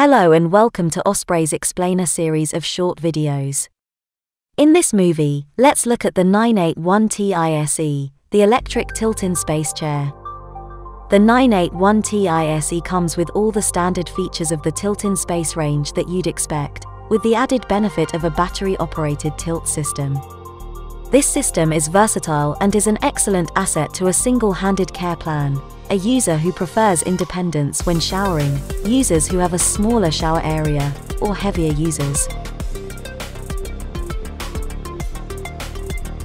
Hello and welcome to Osprey's Explainer series of short videos. In this movie, let's look at the 981TISE, the electric tilt-in space chair. The 981TISE comes with all the standard features of the tilt-in space range that you'd expect, with the added benefit of a battery-operated tilt system. This system is versatile and is an excellent asset to a single-handed care plan, a user who prefers independence when showering, users who have a smaller shower area, or heavier users.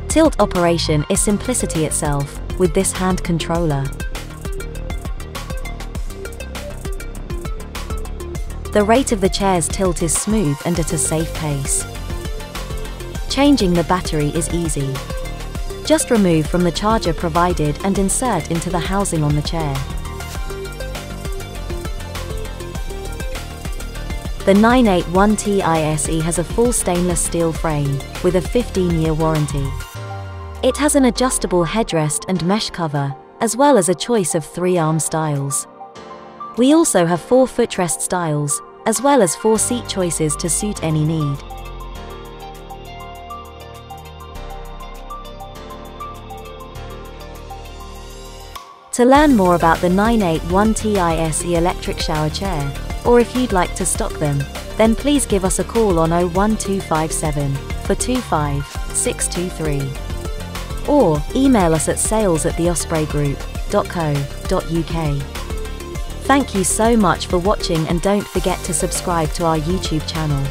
Tilt operation is simplicity itself, with this hand controller. The rate of the chair's tilt is smooth and at a safe pace. Changing the battery is easy. Just remove from the charger provided and insert into the housing on the chair. The 981TISE has a full stainless steel frame, with a 15-year warranty. It has an adjustable headrest and mesh cover, as well as a choice of three arm styles. We also have four footrest styles, as well as four seat choices to suit any need. To learn more about the 981TISE electric shower chair, or if you'd like to stock them, then please give us a call on 01257 for 25623. Or email us at sales at theospreygroup.co.uk. Thank you so much for watching and don't forget to subscribe to our YouTube channel.